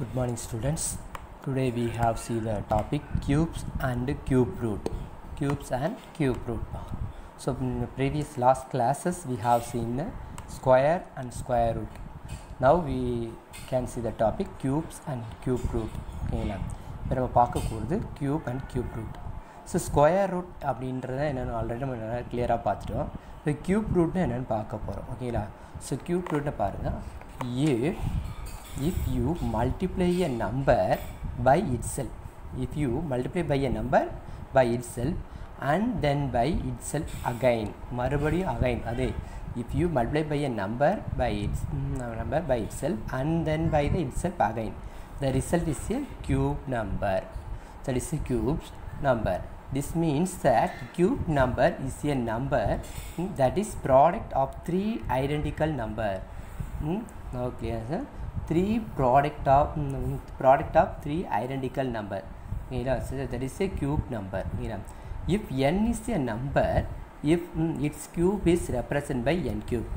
Good morning students. Today we have see the topic cubes and cube root. Cubes and cube root. So in the previous last classes we have seen the square and square root. Now we can see the topic cubes and cube root. ஓகேங்களா இப்போ நம்ம பார்க்க போகிறது cube and cube root. So square root அப்படின்றத என்னென்னு already நம்ம நல்லா கிளியராக பார்த்துட்டோம் இப்போ க்யூப் ரூட்னு என்னென்னு பார்க்க போகிறோம் ஓகேங்களா ஸோ க்யூப் ரூட்டை பாருங்கள் if if you multiply a number by itself if you multiply by a number by itself and then by itself again மறுபடியும் அகைன் அதே if you multiply by a number by its number by itself and then by the itself again the result is a cube number that is a cube number this means that cube number is a number mm, that is product of three identical number mm, now clear sir three product of mm, product of three identical number. Okay, so that is a cube number okay, if n is a number if mm, its cube is represented by n cube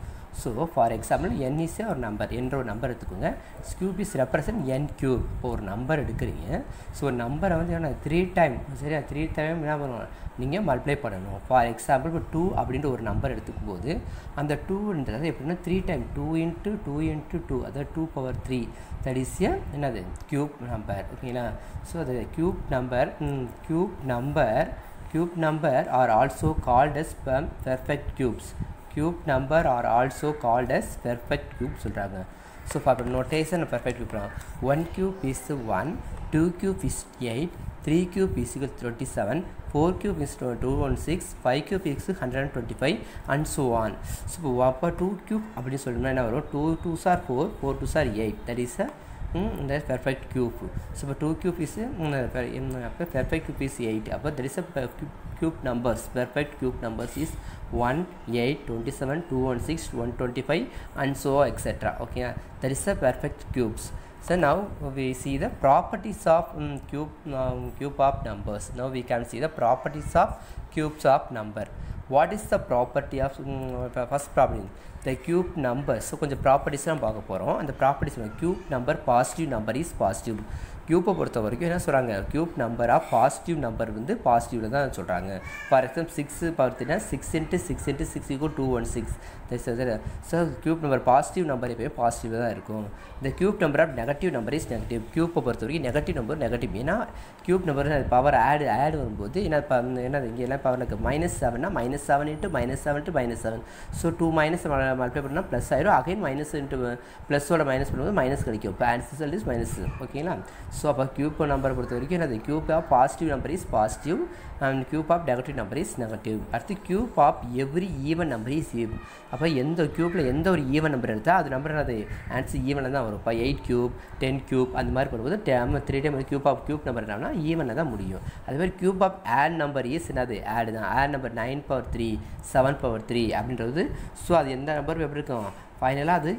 so for example N is ஒரு number என்ற ஒரு number எடுத்துக்கோங்க. Cube is represent N cube இப்போ ஒரு number எடுக்கிறீங்க. So ஒரு நம்பரை வந்து என்ன? த்ரீ டைம் சரியா? த்ரீ டைம் என்ன பண்ணுவோம்? நீங்கள் மல்டிப்ளை பண்ணணும். ஃபார் எக்ஸாம்பிள் இப்போ டூ அப்படின்ற ஒரு நம்பர் எடுத்துக்கும் போது அந்த டூன்றது எப்படின்னா three time two into two into two அதாவது two power three that is a என்னது? க்யூப் நம்பர் ஓகேங்களா ஸோ அது cube number cube number cube number are also called as perfect cubes cube number are also called as perfect cube சொல்கிறாங்க so for notation perfect cube one cube is one two cube is eight three cube is twenty seven four cube is two one six five cube is hundred and twenty five and so on so இப்போ அப்போ two cube அப்படின்னு சொல்லணும்னா என்ன வரும்? Two two sir four four two sir eight that is a mm, that's perfect cube. So 2 cube is mm, perfect cube is 8 but there is a cube numbers. Perfect cube numbers is 1 8 27 216 125 and so etc okay that is the perfect cubes. So now we see the properties of um, cube um, cube of numbers. Now we can see the properties of cubes of number. What is the property of um, first property the cube number so கொஞ்சம் ப்ராப்பர்ட்டிஸ்லாம் பார்க்க போகிறோம் அந்த properties cube number positive number is positive க்யூப்பை பொறுத்த வரைக்கும் என்ன சொல்கிறாங்க cube நம்பராக பாசிட்டிவ் நம்பர் வந்து பாசிட்டிவில் தான் சொல்கிறாங்க ஃபார் எக்ஸாம்பிள் சிக்ஸு பார்த்தீங்கன்னா six into six into six equal two one six so cube number positive number எப்போயும் பாசிட்டிவ் தான் இருக்கும். இந்த cube number of negative number is negative க்யூப்பை பொறுத்த வரைக்கும் நெகட்டிவ் நம்பர் நெகட்டிவ் ஏன்னா cube number power odd odd வரும்போது என்ன என்ன இங்கே என்ன power minus செவன்னா minus seven into minus seven to minus seven so two minus multiply பண்ணால் ப்ளஸ் ஆயிரும். அகைன் மைனஸ் இன்ட்டு ப்ளஸோட மைனஸ் பண்ணும்போது மைனஸ் கிடைக்கும். இப்போ ஆன்சர் இஸ் மைனஸ் ஓகேங்களா ஸோ அப்போ க்யூப் நம்பரை பொறுத்த வரைக்கும் என்னது? Cube of positive number is positive and cube of negative number is negative அடுத்து cube of every even number is even அப்போ எந்த க்யூப்பில் எந்த ஒரு ஈவன் நம்பர் எடுத்தால் அது நம்பர் அது ஆன்சர் ஈவனில் தான் வரும். இப்போ எயிட் க்யூப் டென் க்யூப் அந்த மாதிரி பண்ணும்போது dam three time cube of cube number என்னன்னா ஈவனில் தான் முடியும். அதுமாதிரி cube of odd number is என்னது? ஆட் தான். Odd number nine power three seven power three அப்படின்றது. ஸோ அது எந்த நம்பர் எப்படி இருக்கும்? ஃபைனலாக அது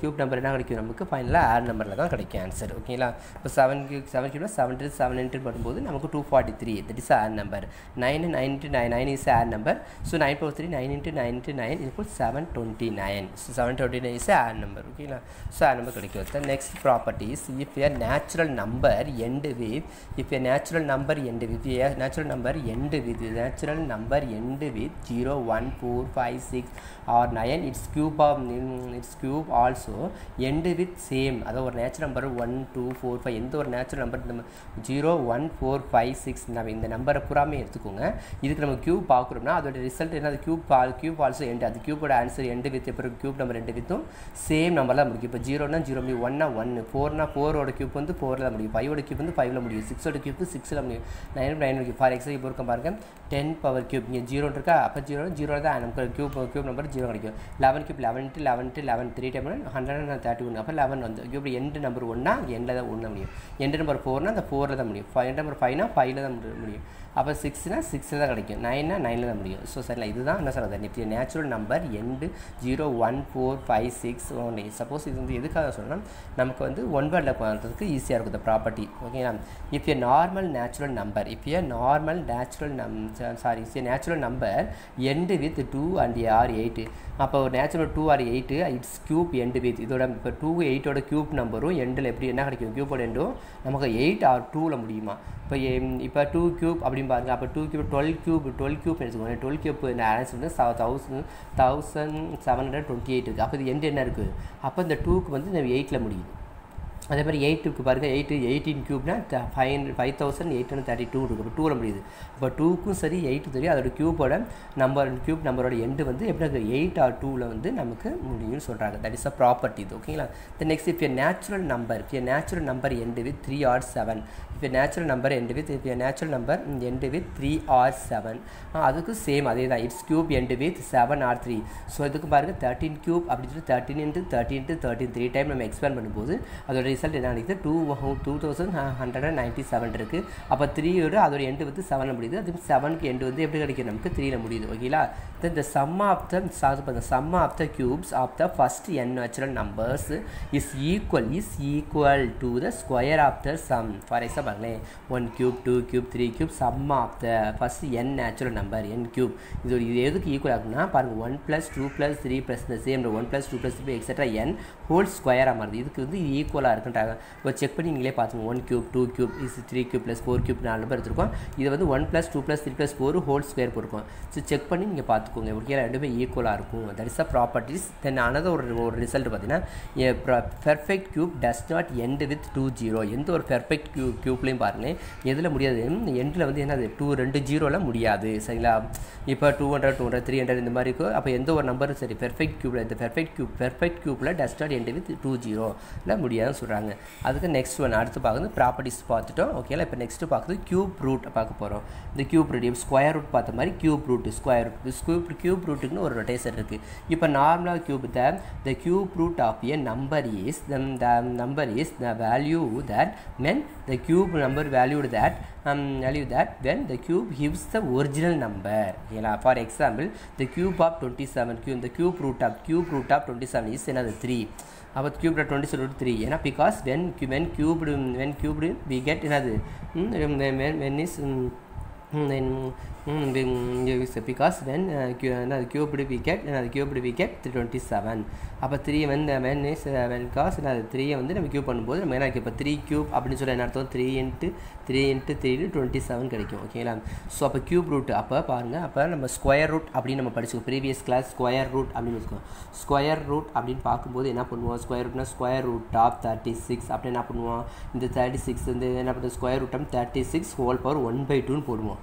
க்யூப் நம்பர் என்ன கிடைக்கும்? நமக்கு ஃபைனலாக ஆட் நம்பரில் தான் கிடைக்கும் ஆன்சர் ஓகேங்களா இப்போ செவன் செவன் க்யூப்ல செவன் டு செவன் இன்ட்டு பண்ணும்போது நமக்கு two forty three that is odd number nine nine into nine nine is odd number so nine four three nine into nine into nine இப்போ seven twenty nine so seven twenty nine is odd number ஓகேங்களா so odd number கிடைக்கும் sir next properties if a natural number end with if a natural number end with a natural number end with natural number end with zero one four five six or nine its cube of its cube also end with same அதாவது ஒரு natural number one two four five எந்த ஒரு natural number நம்ம zero one four five six நம்ம இந்த நம்பரை பூராமே எடுத்துக்கோங்க. இதுக்கு நம்ம க்யூப் பார்க்குறோம்னா அதோட ரிசல்ட் என்ன? அது பா க்யூப் ஆல்சோ எண்டு அது க்யூபோட ஆன்சர் எண்டு வித் எப்போ க்யூப் நம்பர் ரெண்டு வித்தும் சேம் நம்பர் தான் முடியும் இப்போ ஜீரோனா ஜீரோ முடியும். ஒன்னா ஒன்று ஃபோர்னா ஃபோரோட க்யூப் வந்து ஃபோரில் முடியும். ஃபைவோட க்யூப் வந்து ஃபைவ்ல முடியும். சிக்ஸோட க்யூப் சிக்ஸில் முடியும். நைன் நைன் முடியும் ஃபார் எக்ஸாம்பிள் இப்போ இருக்க பாருங்க. டென் பவர் க்யூப் இங்கே ஜீரோ இருக்கா அப்போ ஜீரோ ஜீரோ தான் நமக்கு க்யூப் க்யூப் நம்பர் ஜீரோ கிடைக்கும் eleven cube eleven to eleven to eleven three time hundred and thirty one அப்போ லெவன் வந்து இப்படி எண்டு நம்பர் ஒன்றா எண்டில் தான் ஒன்று முடியும் எண்டு நம்பர் ஃபோர்னால் அந்த ஃபோரில் தான் முடியும் ஃபைவ் நம்பர் ஃபைவ்னா ஃபைவ்ல தான் முடியும் அப்போ சிக்ஸ்னா சிக்ஸில் தான் கிடைக்கும். நைன்னா நைனில் தான் முடியும். ஸோ சரிங்களா? இதுதான் என்ன சொல்கிறது இப்போ natural number end zero one four five six one eight suppose இது வந்து எதுக்காக சொல்லணும் நமக்கு வந்து ஒன் பண்ணுறதுக்கு ஈஸியாக இருக்கும் இந்த ப்ராப்பர்ட்டி ஓகேங்களா if a normal natural number if a normal natural நம் sorry if a natural number end with two and or eight அப்போ ஒரு natural two or eight it's cube end with இதோட இப்போ டூ எயிட்டோட க்யூப் நம்பரும் எண்டில் எப்படி என்ன கிடைக்கும்? க்யூப்போட எண்டும் நமக்கு எயிட் ஆர் டூவில் முடியுமா? இப்போ இப்போ டூ க்யூப் அப்படி அப்படின்னு பாருங்க அப்போ two cube twelve cube twelve cube எடுத்துக்கோங்க டுவெல் க்யூப் ஆன்சர் வந்து thousand thousand seven hundred twenty eight இருக்குது அப்போ இது எண்டு என்ன இருக்குது அப்போ இந்த டூக்கு வந்து இந்த எயிட்டில் முடியுது அதே மாதிரி எயிட்டுக்கு பாருங்கள் eight eighteen க்யூப்னா five hundred five thousand eight hundred thirty two இருக்குது இப்போ டூவில் முடியுது. இப்போ டூக்கும் சரி எயிட்டும் சரி அதோட க்யூபோட நம்பர் க்யூப் நம்பரோட எண்டு வந்து எப்படி இருக்குது எயிட் ஆர் டூவில் வந்து நமக்கு முடியும்னு சொல்கிறாங்க தட் இஸ் அ ப்ராப்பர்ட்டி இது. ஓகேங்களா the next if a natural number if a natural number end with three or seven if a natural number end with if a natural number end with three or seven அதுக்கு same அதே தான். It's cube end with seven or three so இதுக்கு பாருங்கள் thirteen cube அப்படின்னு சொல்லி thirteen into thirteen into thirteen three time நம்ம expand பண்ணும்போது அதோட ரிசல்ட் என்ன கிடைக்குது two two thousand hundred and ninety seven இருக்குது அப்போ த்ரீயோட அதோட எண்டு வந்து செவனில் முடியுது. அது செவனுக்கு எண்டு வந்து எப்படி கிடைக்கும் நமக்கு த்ரீயில் முடியுது. ஓகேங்களா then the sum of the சாது sum of the cubes of the first n natural numbers is equal is equal to the square of the sum for example பாருங்களேன். One cube two cube three cube sum of the first n natural number n cube இது இது எதுக்கு equal ஆகும்னா பாருங்கள் one plus two plus three plus இந்த same one plus two plus three extra n whole ஸ்கொயராக மாறுது. இதுக்கு வந்து ஈக்குவலாக இருக்குது இருக்குன்றாங்க இப்போ செக் பண்ணி நீங்களே பார்த்துங்க one cube two cube is three cube plus four cube நாலு நம்பர் எடுத்துருக்கோம். இது வந்து one plus two plus three plus four whole square போட்டிருக்கோம். ஸோ செக் பண்ணி நீங்கள் பார்த்துக்கோங்க. ஓகே ரெண்டுமே ஈக்குவலாக இருக்கும். That is a properties then another ஒரு ஒரு ரிசல்ட் பார்த்தீங்கன்னா perfect cube does not end with two zero எந்த ஒரு பெர்ஃபெக்ட் க்யூ க்யூப்லையும் பாருங்கள் எதில் முடியாது. எண்டில் வந்து என்னது? டூ ரெண்டு ஜீரோவில் முடியாது. சரிங்களா? இப்போ two hundred two hundred three hundred இந்த மாதிரி இருக்கும் அப்போ எந்த ஒரு நம்பரும் சரி பெர்ஃபெக்ட் க்யூப்பில் இந்த perfect cube perfect க்யூப்பில் does not end with two ஜீரோவில் முடியாதுன்னு சொல்கிறாங்க அதுக்கு நெக்ஸ்ட் ஒன் அடுத்து பார்க்குறது ப்ராப்பர்ட்டிஸ் பார்த்துட்டோம். ஓகேங்களா இப்போ நெக்ஸ்ட்டு பார்க்குறது க்யூப் ரூட் பார்க்க போகிறோம் இந்த க்யூப் ரூட் இப்போ ஸ்கொயர் ரூட் பார்த்த மாதிரி cube root square root scoop cube ரூட்டுக்குன்னு ஒரு ரொட்டேஷன் இருக்குது இப்போ நார்மலாக cube the the cube root of a number is the number is the value that when the cube number valued that value that when the cube gives the original number ஏன்னா for example the cube of twenty seven Q இந்த cube root of cube root of twenty seven is என்னது three அப்போ cube twenty seven root three ஏன்னா because when when cubed when cubed we get என்னது? When is because when அது we get அது cubed we get three twenty seven அப்போ three வந்து when is when cause அது த்ரீயை வந்து நம்ம கியூப் பண்ணும்போது நம்ம என்ன இப்போ த்ரீ கியூப் அப்படின்னு சொல்லி என்ன அர்த்தம்? Three into three into three twenty seven கிடைக்கும் ஓகேங்களா ஸோ அப்போ கியூப் ரூட் அப்போ பாருங்கள் அப்போ நம்ம ஸ்கொயர் ரூட் அப்படின்னு நம்ம படிச்சுக்கோம் ப்ரீவியஸ் கிளாஸ் ஸ்கொயர் ரூட் அப்படின்னு வச்சுக்கோம் ஸ்கொயர் ரூட் அப்படின்னு பார்க்கும்போது என்ன பண்ணுவோம்? Square ரூட்னா square root of thirty six அப்படி என்ன பண்ணுவோம்? இந்த தேர்ட்டி சிக்ஸ் வந்து என்ன பண்ணுறது square root of thirty six whole power one by டூன்னு போடுவோம்.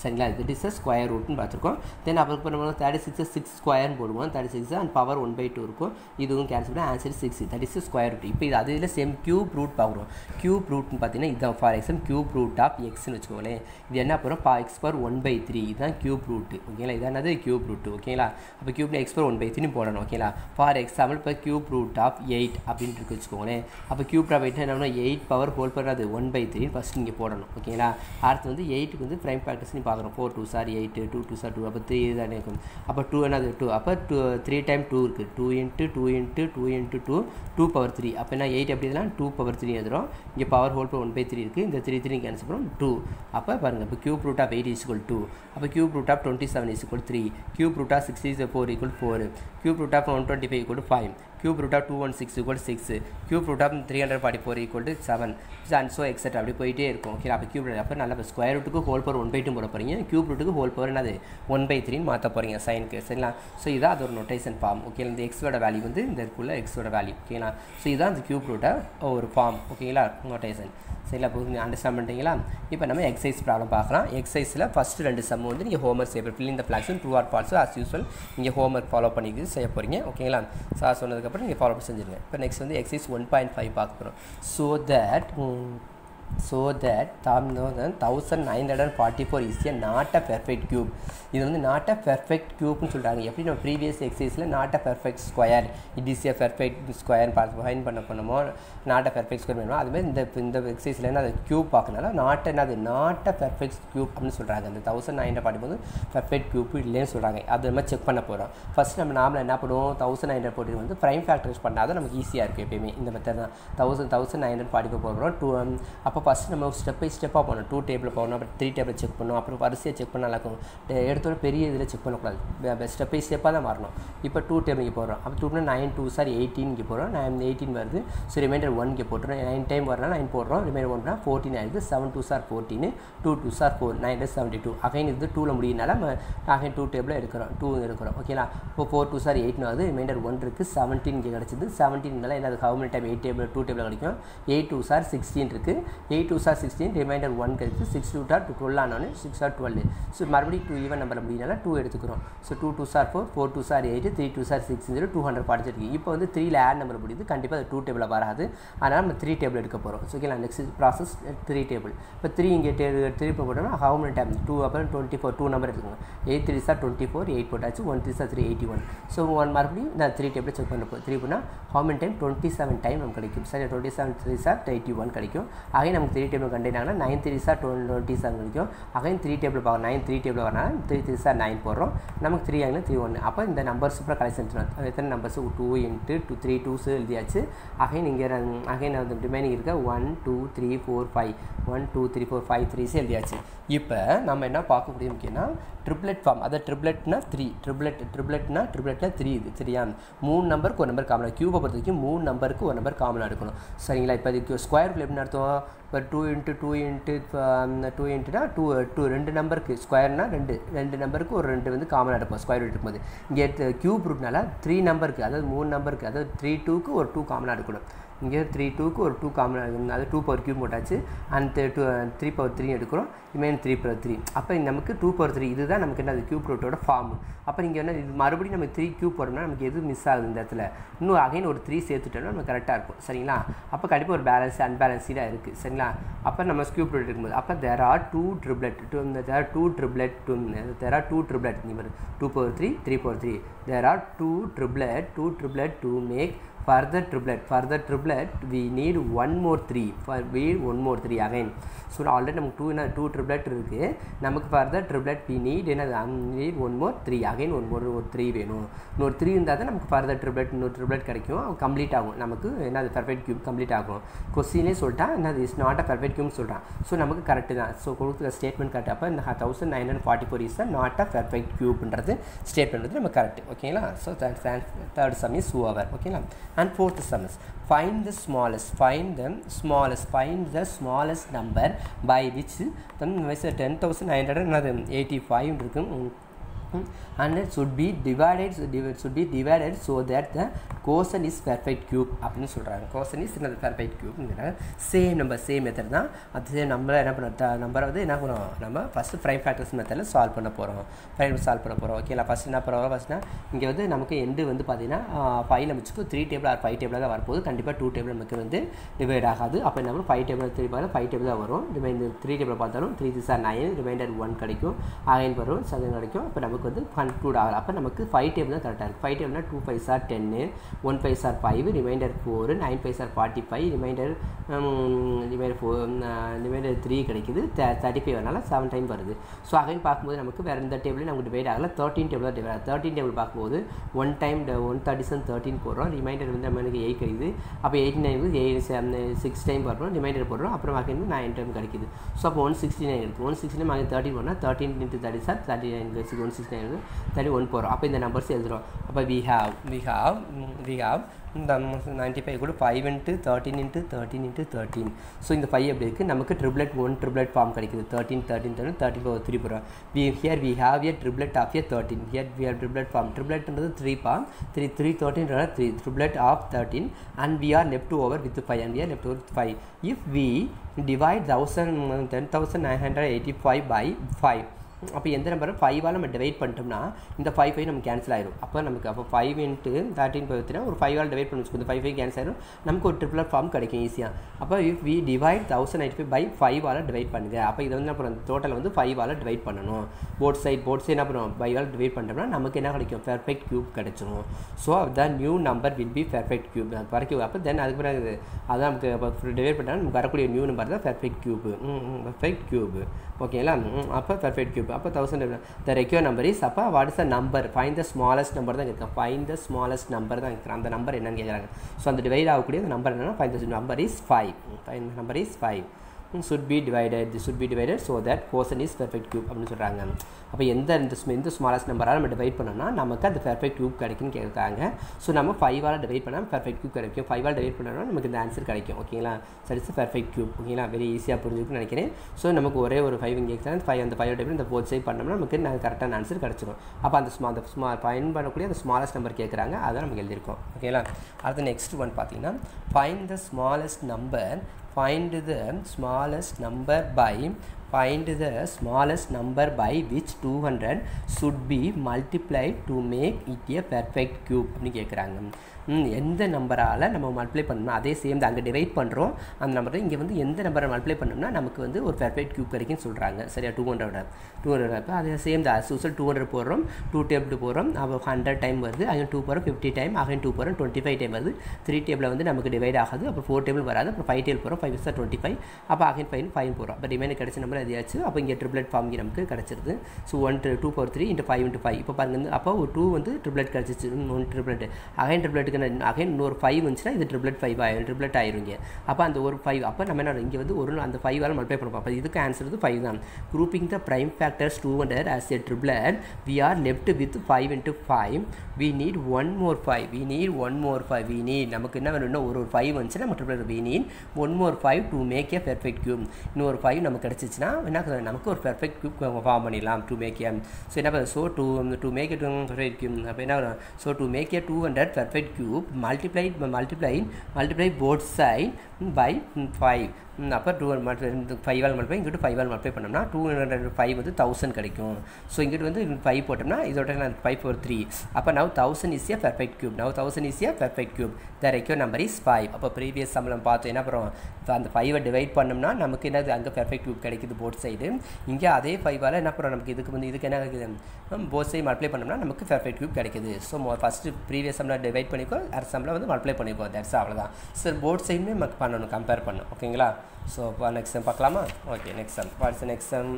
சரிங்களா? இது இஸ் ஸ்கொயர் ரூட்னு பார்த்துருக்கோம். தென் அப்புறம் நம்ம தேர்ட்டி சிக்ஸ் சிக்ஸ் ஸ்கொயர்னு போடுவோம். Thirty six and power one by two இருக்கும். இதுவும் கேன்சல் பண்ணி answer six that is square root இப்போ இது அது இதில் சேம் கியூப் ரூட் பார்க்குறோம். கியூப் ரூட்னு பார்த்தீங்கன்னா இதுதான் for example cube root of எக்ஸ்னு வச்சுக்கோங்களேன். இது என்ன பண்ணுவோம் பா x power one by three இதுதான் கியூப் ரூட் ஓகேங்களா இதானது கியூப் ரூட் ஓகேங்களா அப்போ கியூப்ல x power one by three போடணும். ஓகேங்களா ஃபார் எக்ஸாம்பிள் இப்போ கியூப் ரூட் ஆஃப் எயிட் அப்படின்னு இருக்கு வச்சுக்கோங்களேன். அப்போ கியூப் ஆஃப் எயிட் என்ன பண்ணுவோம் எயிட் பவர் ஹோல் பவர் அது ஒன் பை த்ரீ ஃபஸ்ட் நீங்கள் போடணும். ஓகேங்களா அடுத்து வந்து எயிட்டுக்கு வந்து ப்ரைம் ப்ராக்டிஸ் நீ பார்க்குறோம். Four twos are eight two twos are two அப்போ த்ரீ தானே இருக்கும். அப்போ டூ என்னது? டூ அப்போ டூ த்ரீ டைம் டூ இருக்குது two into two into two into two two power three அப்போ என்ன? எயிட் எப்படி இதெல்லாம் டூ பவர் த்ரீ எழுதுறோம் இங்கே power whole one by three இருக்குது இந்த த்ரீ த்ரீ கேன்சல் பண்ணுறோம் டூ அப்போ பாருங்கள் இப்போ cube root of eight is equal two அப்போ cube root of twenty seven is equal three cube root of sixty four equal four cube root of one twenty five equal five cube root of two one six equal six cube root of three hundred forty four equal to seven and so extra அப்படி போயிட்டே இருக்கும். Okay அப்போ cube அப்போ நல்ல square ரூட்டுக்கு whole power one by two போட போகிறீங்க cube ரூட்டுக்கு whole power என்னது? ஒன் பை த்ரீன்னு மாற்ற போகிறீங்க சைனுக்கு சரிங்களா? ஸோ இதான் அது ஒரு நொட்டேஷன் ஃபார்ம் ஓகே இந்த எக்ஸோட வேல்யூ வந்து இந்த இருக்குள்ள எக்ஸோட வேல்யூ ஓகேங்களா ஸோ இதான் இந்த கியூப் ரூட்டை ஒரு ஃபார்ம் ஓகேங்களா நொட்டேஷன் சரிங்களா? புரிஞ்சு அண்டர்ஸ்டாண்ட் பண்ணிட்டீங்களா? இப்போ நம்ம எக்ஸைஸ் ப்ராப்ளம் பார்க்கலாம். எக்ஸைஸில் ஃபஸ்ட்டு ரெண்டு சம் வந்து நீங்கள் ஹோம்ஒர்க் செய்ய ஃபில் இந்த ஃப்ளாக்ஸும் ட்ரூ ஆர் ஃபால்ஸோ ஆஸ் யூஸ்வல் நீங்கள் ஹோம்ஒர்க் ஃபாலோ பண்ணிக்கிட்டு செய்ய போகிறீங்க ஓகேங்களா சார் அதுக்கப்புறம் நீங்கள் ஃபாலோ செஞ்சுருங்க. இப்போ நெக்ஸ்ட் வந்து எக்ஸைஸ் ஒன் பாயிண்ட் ஃபைவ் பார்க்க போகிறோம் ஸோ தட் ஸோ தட் தாம் thousand nine hundred and forty four is a not a perfect cube இது வந்து நாட் அ பெர்ஃபெக்ட் க்யூப்னு சொல்கிறாங்க எப்படி நம்ம previous எக்ஸசைஸில் not a perfect square it is a perfect square பார்த்து ஃபைன் பண்ண போனோமோ நாட் அ பெர்ஃபெக்ட் ஸ்கொயர் வேணுமோ அதுமாதிரி இந்த இந்த எக்ஸசைஸில் அது க்யூப் பார்க்கனால நாட் என்னது? நாட் அ பெர்ஃபெக்ட் க்யூப் அப்படின்னு சொல்கிறாங்க அந்த தௌசண்ட் நைன் ஹண்ட்ரட் போது பெர்ஃபெக்ட் க்யூப் இல்லைன்னு சொல்கிறாங்க அது நம்ம செக் பண்ண போகிறோம் ஃபஸ்ட் நம்ம நார்மலாக என்ன பண்ணுவோம்? தௌசண்ட் நைன் ஹண்ட்ரட் போட்டு வந்து ப்ரைம் ஃபேக்டர்ஸ் பண்ணால் தான் நமக்கு ஈஸியாக இருக்குது எப்பயுமே. இந்த மெத்தட் தான். Thousand thousand nine hundred forty four போகிறோம் டூ அப்போ ஃபஸ்ட் நம்ம ஸ்டெப் பை ஸ்டெப்பாக போகணும். டூ டேபிள் போகணும். அப்புறம் த்ரீ டேபிள் செக் பண்ணணும். அப்புறம் வரிசையாக செக் பண்ண இருக்கும் எடுத்தோட பெரிய இதில் செக் பண்ணக்கூடாது. ஸ்டெப் பை ஸ்டெப்பாக தான் மாறணும் இப்போ டூ டேபிள் போகிறோம் போடுறோம் அப்போ two nine twos are eighteen இங்கே நைன் எயிட்டீன் வருது. ஸோ ரிமைண்டர் ஒன் இங்கே போட்டுறோம். நைன் டைம் வரலாம் நைன் போடுறோம். ரிமைனர் ஒன்னா ஃபோர்டீன் ஆயிடுது. Seven twos are fourteen two twos are four nine seventy two again இது டூவில் முடியினால அகைன் டூ டேபிளில் எடுக்கிறோம். டூ எடுக்கிறோம். ஓகேங்களா இப்போ ஃபோர் டூ சார் எயிட்னு ஆகுது ரிமைண்டர் ஒன் இருக்குது செவன்டீன் இங்கே கிடச்சிது. செவன்டீன்னால என்ன how many time eight table two table கிடைக்கும்? எயிட் டூ சார் சிக்ஸ்டீன் இருக்குது eight two are sixteen reminder one இருக்குது சிக்ஸ் டூ டார் டுவெல் ஆனோன்னு சிக்ஸ் ஆர் டுவெல் ஸோ மறுபடியும் டூ ஈவன் நம்பர் முடியினால டூ எடுத்துக்கிறோம். So two two are four four two are eight three two are six zero two hundred படிச்சிருக்கு இப்போ வந்து த்ரீல add number முடியுது. கண்டிப்பாக அது டூ டேபிளில் வராது. அதனால் நம்ம த்ரீ டேபிள் எடுக்க போகிறோம் ஸோ ஓகேங்களா நெக்ஸ்ட் ப்ராசஸ் த்ரீ டேபிள் இப்போ த்ரீ இங்கே டே த்ரீ போட்டோம்னா ஹவு மெனி டைம் டூ அப்புறம் டுவெண்ட்டி ஃபோர் டூ நம்பர் எடுத்துக்கோங்க. Eight threes are twenty four eight போட்டாச்சு one threes are three eighty one so one மறுபடியும் நான் த்ரீ டேபிள் செக் பண்ண த்ரீ போனால் how many time twenty seven time நமக்கு கிடைக்கும். சரி twenty seven threes are eighty one கிடைக்கும். அகைன் நமக்கு three table கண்டினாங்கன்னா nine threes are twenty seven கிடைக்கும். அகைன் த்ரீ டேபிள் பார்க்க நைன் த்ரீ டேபிள் வரனால த்ரீ த்ரீ சார் நைன் போடுறோம். நமக்கு த்ரீ ஆகினா த்ரீ ஒன்று அப்போ இந்த நம்பர்ஸ் அப்புறம் கலெக்ஷன் எத்தனை numbers two into two three twos எழுதியாச்சு. அகைன் இங்கே அகைன் அந்த ரிமைனிங் இருக்க one two three four five one two three four five threes எழுதியாச்சு. இப்போ நம்ம என்ன பார்க்க முடியும் முக்கியம்னா ட்ரிப்ளெட் ஃபார்ம் அதை ட்ரிப்ளெட்னா த்ரீ ட்ரிப்ளெட் ட்ரிப்ளெட்னா ட்ரிப்ளெட்னா த்ரீ இது சரியா மூணு நம்பருக்கு ஒரு நம்பர் காமனாக க்யூபை பொறுத்த வரைக்கும் மூணு நம்பருக்கு ஒரு நம்பர் காமனாக எடுக்கணும் சரிங்களா? இப்போ இதுக்கு ஸ்கொயர் எப்படி நடத்துவோம்? இப்போ two into two into two இன்ட்டுனா two two ரெண்டு நம்பருக்கு ஸ்கொயர்னா ரெண்டு. ரெண்டு நம்பருக்கு ஒரு ரெண்டு வந்து காமனாக எடுப்போம் ஸ்கொயர் ரூட் இருக்கும்போது. இங்கே க்யூப் ரூட்னால த்ரீ நம்பருக்கு அதாவது மூணு நம்பருக்கு அதாவது த்ரீ டூக்கு ஒரு டூ காமனாக எடுக்கணும் இங்கே த்ரீ டூக்கு ஒரு டூ காமன் அது டூ பவர் கியூப் போட்டாச்சு. And two three power three எடுக்கிறோம். இமேன் த்ரீ பவர் த்ரீ அப்போ நமக்கு டூ பவர் த்ரீ இதுதான் நமக்கு என்ன? அது க்யூப் ரூட்டோட ஃபார்ம் அப்போ இங்கே என்ன? இது மறுபடியும் நம்ம த்ரீ கியூப் போடணும்னா நமக்கு எது மிஸ் ஆகுது இந்த இடத்துல? இன்னும் அகைன் ஒரு த்ரீ சேர்த்துட்டோம்னா நம்ம கரெக்டாக இருக்கும். சரிங்களா? அப்போ கண்டிப்பாக ஒரு பேலன்ஸ் அன்பேலன்ஸ்டாக இருக்குது சரிங்களா? அப்போ நம்ம க்யூப் ரூட் இருக்கும்போது அப்போ there are two triplet two there are two triplet two there are two triplet நீங்கள் two power three three power three there are two triplet two triplet two make further triplet further triplet we need one more three. For we need one more three again. So already நமக்கு two என்ன two triplet இருக்குது நமக்கு further triplet we need என்னது? Need one more three again one more ஒரு three வேணும். இன்னொரு three இருந்தால் தான் நமக்கு ஃபர்தர் ட்ரிப்ளெட் இன்னொரு ட்ரிப்ளெட் கிடைக்கும். கம்ப்ளீட் ஆகும். நமக்கு என்னது? பர்ஃபெக்ட் கியூப் கம்ப்ளீட் ஆகும். கொஸ்டினே சொல்லிட்டா என்னது? இஸ் நாட் அ பர்ஃபெக்ட் கியூப்னு சொல்கிறான் ஸோ நமக்கு கரெக்டு தான். ஸோ கொடுக்குற ஸ்டேட்மெண்ட் கரெக்ட் அப்போ இந்த thousand nine hundred forty four is not a perfect கியூப்ன்றது statement வந்து நம்ம கரெக்ட் ஓகேங்களா so third sum is over ஓகேங்களா and fourth sum is find the smallest find the smallest find the smallest number by which then ten thousand nine hundred eighty five இருக்கும் and it should be divided should be divided so that the quotient is perfect cube அப்படின்னு சொல்கிறாங்க quotient is another perfect cube same number same method தான். அது same நம்பரை என்ன பண்ண நம்பரை வந்து என்ன பண்ணுவோம் நம்ம ஃபஸ்ட்டு ஃப்ரைம் ஃபேக்டர்ஸ் மெத்தடில் சால்வ் பண்ண போகிறோம் ஃப்ரைம் சால்வ் பண்ண போகிறோம் ஓகேங்களா ஃபஸ்ட் என்ன பண்ணுறோம் ஃபஸ்ட்னா இங்கே வந்து நமக்கு எண்டு வந்து பார்த்தீங்கன்னா ஃபைவ் நம்பிச்சுக்கு த்ரீ டேபிள் ஆர் ஃபைவ் டேபிளாக தான் வரப்போகுது. கண்டிப்பாக டூ டேபிள் நமக்கு வந்து டிவைட் ஆகாது. அப்போ என்ன பண்ணும் ஃபைவ் டேபிள் த்ரீ பார்த்து ஃபைவ் டேபிள் தான் வரும். ரிமைண்டர் த்ரீ டேபிள் பார்த்தாலும் three three or nine remainder one கிடைக்கும். அகைன் வரும் செவன் கிடைக்கும். அப்போ நமக்கு வந்து கன்க்ளூட் ஆகலாம் அப்போ நமக்கு ஃபைவ் டேபிள் தான் கரெக்டாக இருக்குது ஃபைவ் டேபிள்னா டூ ஃபைவ் சார் டென்னு one five sir five remainder four nine five sir forty five remainder remainder four remainder three கிடைக்குது. தேர்ட்டி ஃபைவ் வரனால செவன் டைம் வருது. ஸோ அகைன் பார்க்கும்போது நமக்கு வேறு எந்த டேபிளையும் நமக்கு டிவைட் ஆகல. தேர்ட்டின் டேபிள் தான் டிவைட் தேர்ட்டின் டேபிள் பார்க்கும்போது one time one thirty seven thirteen போடுறோம். ரிமைண்டர் வந்து நமக்கு எயிட் கிடைக்குது. அப்போ எயிட்டி நைன் வந்து எயிட் சிக்ஸ் டைம் போடுறோம். ரிமைண்டர் போடுறோம். அப்புறம் அகைன் நைன் டைம் கிடைக்குது. ஸோ அப்போ ஒன் சிக்ஸ்டி நைன் இருக்குது one sixty nine again thirteen போனால் thirteen into thirty sir thirty nine one sixty nine thirty one போகிறோம் அப்போ இந்த நம்பர்ஸ் எழுதுகிறோம் அப்போ we have we have we have இந்த நைன்ட்டி ஃபைவ் கூட five into thirteen into thirteen into thirteen so இந்த five எப்படி இருக்குது நமக்கு ட்ரிப்ளெட் ஒன் ட்ரிப்ளெட் ஃபார்ம் கிடைக்குது. Thirteen thirteen thirteen thirty four three போகிறோம் we here we have a triplet of a thirteen here we have triplet form ட்ரிப்ளெட்ன்றது three form three three thirteen three triplet of thirteen and we are left over with five and we are left over with five if we divide thousand ten thousand nine hundred eighty five by five அப்போ எந்த நம்பரும் ஃபைவாக நம்ம divide பண்ணிட்டோம்னா இந்த five five நம்ம cancel ஆயிடும் அப்போ நமக்கு அப்போ ஃபைவ் இன்ட்டு தேர்ட்டின் பத்தினா ஒரு ஃபைவால் டிவைட் பண்ணி வச்சுக்கோ இந்த ஃபைவ் ஃபைவ் கேன்சல் ஆயிடும் நமக்கு ஒரு ட்ரிபிள் ஃபார்ம் கிடைக்கும் ஈஸியாக அப்போ if we divide thousand nine five by ஃபைவால் divide பண்ணுங்க. அப்போ இதை வந்து அப்புறம் டோட்டல் வந்து ஃபைவால் டிவைட் பண்ணணும். போட் சைட் போட் சைட் என்ன பண்ணுவோம்? ஃபைவால் டிவைட் பண்ணிட்டோம்னா நமக்கு என்ன கிடைக்கும்? பெர்ஃபெக்ட் க்யூப் கிடைச்சிரும். So the new number will be perfect cube வரைக்கும் அப்போ தென் அதுக்கு பிறகு அதான் நமக்கு அப்போ டிவைட் பண்ணால் நமக்கு வரக்கூடிய நியூ நம்பர் தான் பெர்ஃபெக்ட் க்யூப் பெர்ஃபெக்ட் க்யூப் ஓகேங்களா அப்போ பெர்ஃபெக்ட் க்யூப் அப்போ thousand the require number is அப்போ what is the number find the smallest number தான் கேட்குறேன் ஃபைன் த ஸ்மாலஸ்ட் நம்பர் தான் இருக்கிறேன் அந்த நம்பர் என்னன்னு கேட்குறாங்க ஸோ அந்த டிவைட் ஆகக்கூடிய அந்த நம்பர் என்னன்னா find the number is five find number is five should be divided. This should be divided so that quotient is perfect cube அப்படின்னு சொல்கிறாங்க அப்போ எந்த இந்த எந்த ஸ்மாலஸ்ட் நம்பரால் நம்ம டிவைட் பண்ணோம்னா நமக்கு அந்த பெர்ஃபெக்ட் கியூப் கிடைக்கும்னு கேட்குறாங்க. ஸோ நம்ம ஃபைவால் டிவைட் பண்ணால் பெர்ஃபெக்ட் கியூப் கிடைக்கும். ஃபைவால் டிவைட் பண்ணோம்னா நமக்கு இந்த ஆன்சர் கிடைக்கும். ஓகேங்களா சரி இட்ஸ் பெர்ஃபெக்ட் கியூப் ஓகேங்களா வெரி ஈஸியாக புரிஞ்சுக்கணும்னு நினைக்கிறேன். ஸோ நமக்கு ஒரே ஒரு ஃபைவ் இங்கே எக்ஸாம் ஃபைவ் அந்த ஃபைவ் டிவைட் இந்த போத் சைட் பண்ணோம்னா நமக்கு நாங்கள் கரெக்டான ஆன்சர் கிடச்சிடும் அப்போ அந்த ஸ்மா அந்த ஸ்மா ஃபைன் பண்ணக்கூடிய அந்த ஸ்மாலஸ்ட் நம்பர் கேட்குறாங்க. அதை நமக்கு எழுதியிருக்கோம். ஓகேங்களா அடுத்து நெக்ஸ்ட் ஒன் பார்த்தீங்கன்னா find the smallest number find the smallest number by find the smallest number by which 200 should be multiplied to make it a perfect cube அப்படின்னு கேட்குறாங்க எந்த நம்பரால் நம்ம மல்டிப்ளை பண்ணணும் அதே சேம் அங்கே டிவைட் பண்ணுறோம் அந்த நம்பரை இங்கே வந்து எந்த நம்பரை மல்டிப்ளை பண்ணோம்னா நமக்கு வந்து ஒரு பெர்ஃபெக்ட் கியூப் கிடைக்கும்னு சொல்கிறாங்க சரியா? டூ ஹண்ட்ரட் டூ ஹண்ட்ரட் அப்போ அதே சேம் தான். சூசல் டூ ஹண்ட்ரட் போடுறோம். டூ டேபிள் போகிறோம் அப்போ ஹண்ட்ரட் டைம் வருது. அங்கே டூ போகிறோம் ஃபிஃப்டி டைம் அகைன் டூ போகிறோம் டுவெண்ட்டி ஃபைவ் டைம் வருது. த்ரீ டேபிள் வந்து நமக்கு டிவைட் ஆகாது. அப்புறம் ஃபோர் டேபிள் வராது. அப்புறம் ஃபைவ் டேபிள் போகிறோம் ஃபைவ் சார் டுவெண்ட்டி ஃபைவ் அப்போ அகைன் ஃபைவ் ஃபைவ் போகிறோம் அப்போ ரிமைனர் கிடைச்ச நம்பர் எதையாச்சு? அப்போ இங்கே ட்ரிப்ளெட் ஃபார்ம் நமக்கு கிடச்சிருது. So one two four three into five into five இப்போ பாருங்க அப்போ ஒரு டூ வந்து ட்ரிப்ளெட் கிடச்சிச்சு ஒன் ட்ரிப்ளெட் அகைன் ட்ரிப்ளெட்டுக்கு அகைன் இன்னொரு ஃபைவ் வந்துச்சுன்னா இது ட்ரிப்ளட் ஃபைவ் ஆயிரும். ட்ரிப்ளட் ஆயிருங்க அப்போ அந்த ஒரு ஃபைவ் அப்போ நம்ம என்ன இங்கே வந்து ஒரு அந்த ஃபைவ் ஆல் மல்டிப்ளை பண்ணுவோம். அப்போ இதுக்கு ஆன்சர் வந்து ஃபைவ் தான். Grouping the prime factors two hundred as a triplet we are left with five into five we need one more five we need one more five we need நமக்கு என்ன வேணும்னா ஒரு ஒரு ஃபைவ் வந்துச்சுன்னா நம்ம triplet we need one more five to make a perfect cube இன்னொரு five நமக்கு கிடச்சிச்சின்னா என்ன நமக்கு ஒரு பெர்ஃபெக்ட் கியூப் ஃபார்ம் பண்ணிடலாம் டு மேக் ஏ ஸோ என்ன so two two make a perfect cube அப்போ என்ன so to make a two hundred perfect cube cube multiplied by multiplying multiply both side by 5 அப்போ டூ ஃபைவ் ஆல் மல்டிப்ளை இங்கிட்டு five all multiply பண்ணோம்னா two hundred five வந்து thousand கிடைக்கும். So இங்கிட்டு வந்து five போட்டோம்னா இதோட நான் ஃபைவ் ஃபோர் த்ரீ அப்போ now thousand is a perfect cube now thousand is a perfect cube the require number is five அப்போ ப்ரீவியஸ் சம்பளம் பார்த்தோம் என்ன பண்ணுறோம்? அந்த ஃபைவை டிவைட் பண்ணோம்னா நமக்கு என்னது அங்கே பெர்ஃபெக்ட் கியூப் கிடைக்குது போட் சைடு இங்கே அதே ஃபைவால் என்ன பண்ணுறோம்? நமக்கு இதுக்கு வந்து இதுக்கு என்ன கிடைக்குது? போட் சைடு மல்டிப்ளை பண்ணோம்னா நமக்கு பெர்ஃபெக்ட் கியூப் கிடைக்குது. ஸோ ஃபஸ்ட்டு ப்ரீவியஸ் சம்பளம் டிவைட் பண்ணிக்கோ அடுத்த சம்பளம் வந்து மல்டிப்ளை பண்ணிக்கோ. தட்ஸ் அவ்வளோதான் சார் போட் சைடுமே நமக்கு பண்ணணும் கம்பேர் பண்ணணும். ஓகேங்களா ஸோ நெக்ஸ்ட் சம் பார்க்கலாமா okay next sum what's next sum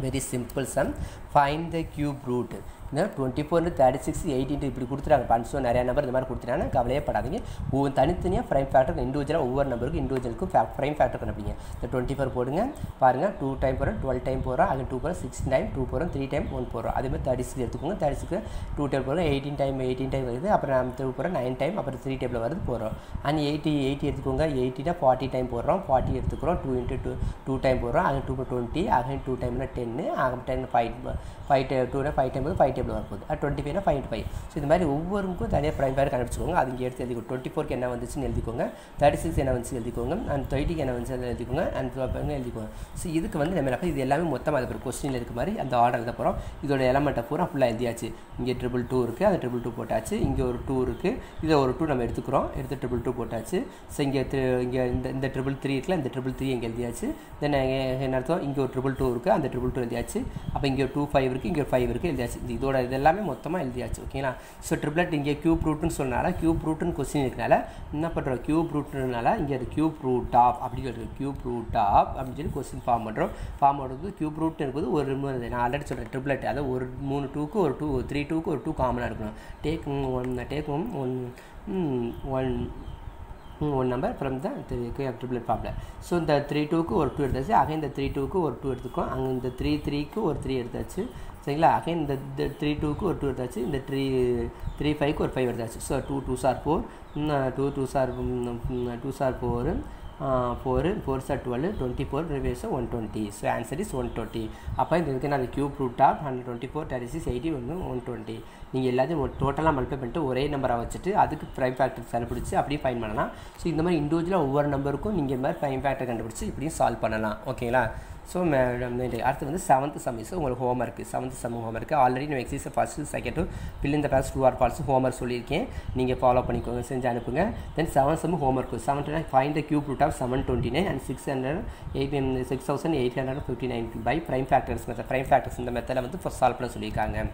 very simple sum find the cube root இந்த Twenty four thirty six eighteen இப்படி கொடுத்துறாங்க பன்ஸோ நிறையா நம்பர் இந்த மாதிரி கொடுத்துட்டாங்க கவலையே படாதீங்க. ஒவ்வொரு தனித்தனியாக ஃப்ரைம் ஃபேக்டர் இண்டிவிஜுவலாக ஒவ்வொரு நம்பருக்கு இண்டிவிஜுவலுக்கும் ஃப்ரைம் ஃபேக்டர் கண்டுபிடிங்க. இந்த டுவெண்ட்டி ஃபோர் போடுங்க. பாருங்கள் டூ டைம் போகிறோம் டுவெல் டைம் போகிறோம் அங்கே டூ போகிறோம் சிக்ஸ் டைம் டூ போகிறோம் த்ரீ டைம் ஒன் போகிறோம் அதேமாதிரி தேர்ட்டி சிக்ஸ் எடுத்துக்கோங்க. தேர்ட்டி சிக்ஸ் டூ டைம் போகிறோம் எயிட்டீன் டைம் எயிட்டீன் டைம் வருது. அப்புறம் டூ போகிறோம் நைன் டைம் அப்புறம் த்ரீ டைமில் வருது போகிறோம் அண்ட் எயிட்டி எயிட்டி எடுத்துக்கோங்க. எயிட்டினா ஃபார்ட்டி டைம் போடுறோம். ஃபார்ட்டி எடுத்துக்கிறோம் two into two two time போடுறோம். அங்கே டூ டுவெண்ட்டி அகைன் டூ டைம்னா டென்னு அங்கே டென் ஃபைவ் ஃபைவ் டே டூனா five time five time table வரப்போகுது அது டுவெண்ட்டி ஃபைவ்னா ஃபைவ் ஃபைவ் ஸோ இது மாதிரி ஒவ்வொருக்கும் தனியாக ப்ரைம் பேர் கண்டுபிடிச்சிக்கோங்க. அது இங்கே எடுத்து எழுதிக்கோ. டுவெண்ட்டி ஃபோர்க்கு என்ன வந்துச்சுன்னு எழுதிக்கோங்க. தேர்ட்டி சிக்ஸ் என்ன வந்துச்சு எழுதிக்கோங்க. அண்ட் தேர்ட்டிக்கு என்ன வந்துச்சு எழுதிக்கோங்க. அண்ட் டுவெல் எழுதிக்கோங்க. ஸோ இதுக்கு வந்து நம்ம என்ன இது எல்லாமே மொத்தமாக அது ஒரு கொஸ்டினில் இருக்க மாதிரி அந்த ஆர்டர் எழுத போகிறோம் இதோட எலமெண்ட்டை பூரா ஃபுல்லாக எழுதியாச்சு. இங்கே ட்ரிபிள் டூ இருக்குது அந்த ட்ரிபிள் டூ போட்டாச்சு. இங்கே ஒரு டூ இருக்குது இதை ஒரு டூ நம்ம எடுத்துக்கிறோம். எடுத்து ட்ரிபிள் டூ போட்டாச்சு. ஸோ இங்கே இங்கே இந்த இந்த ட்ரிபிள் த்ரீ இருக்குல்ல இந்த ட்ரிபிள் த்ரீ இங்கே எழுதியாச்சு. தென் என்ன அர்த்தம்? இங்கே ஒரு ட்ரிபிள் டூ இருக்குது அந்த ட்ரிபிள் டூ எழுதியாச்சு. அப்போ இங்கே டூ ஃபைவ் இருக்குது இங்கே ஃபைவ் இருக்குது எழுதியாச்சு. இதோட இது எல்லாமே மொத்தமாக எழுதியாச்சு ஓகேங்களா ஸோ ட்ரிப்ளட் இங்கே கியூப் ரூட்னு சொன்னால கியூப் ரூட்னு கொஸ்டின் இருக்கனால என்ன பண்ணுறோம் கியூப் ரூட்னால இங்கே அது கியூப் ரூட் ஆஃப் அப்படின்னு சொல்லி கியூப் ரூட் ஆஃப் அப்படின்னு சொல்லி கொஸ்டின் ஃபார்ம் பண்ணுறோம் ஃபார்ம் பண்ணுறது கியூப் ரூட் இருக்குது ஒரு மூணு நான் ஆல்ரெடி சொல்கிறேன் ட்ரிப்ளட் அதாவது ஒரு மூணு டூக்கு ஒரு டூ த்ரீ டூக்கு ஒரு டூ காமனாக இருக்கணும். Take one take one one one number from the triple ஃபார்மில் ஸோ இந்த த்ரீ டூக்கு ஒரு டூ எடுத்தாச்சு. அகைன் இந்த த்ரீ டூக்கு ஒரு டூ எடுத்துக்கும் அங்கே இந்த த்ரீ த்ரீக்கு ஒரு த்ரீ எடுத்தாச்சு. சரிங்களா? அகைன் இந்த த்ரீ டூக்கு ஒரு டூ எடுத்தாச்சு. இந்த த்ரீ த்ரீ ஃபைவ்க்கு ஒரு ஃபைவ் எடுத்தாச்சு. So two two sir four two two sir two sir four four four sir twelve twenty four reverse one twenty so answer is one twenty அப்போ இந்த இதுக்கு நான் cube root of hundred twenty four thirty six eighty ஒன்று one twenty நீங்கள் எல்லாத்தையும் டோட்டலாக multiply பண்ணிட்டு ஒரே நம்பராக வச்சுட்டு அதுக்கு ப்ரைம் ஃபேக்டர் கண்டுபிடிச்சி அப்படியே ஃபைன் பண்ணலாம். ஸோ இந்த மாதிரி இண்டிவிஜுவலாக ஒவ்வொரு நம்பருக்கும் நீங்கள் இந்த மாதிரி ப்ரைம் ஃபேக்டர் கண்டுபிடிச்சி இப்படியும் சால்வ் பண்ணலாம். ஓகேங்களா ஸோ அடுத்து வந்து செவன்த் சம் இஸ் உங்களுக்கு home work seventh sum home work already நம்ம எக்ஸைஸ் ஃபஸ்ட்டு செகண்டும் பில் இந்த base true or false home work சொல்லியிருக்கேன். நீங்கள் ஃபாலோ பண்ணிக்கோங்க செஞ்சு அனுப்புங்க. Then seven sum home work seven find the cube root of seven twenty nine and six hundred eight six thousand eight hundred fifty nine by prime factors method prime factors இந்த மெத்தடில் வந்து first solve பண்ண சொல்லியிருக்காங்க.